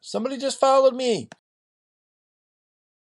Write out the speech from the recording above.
Somebody just followed me!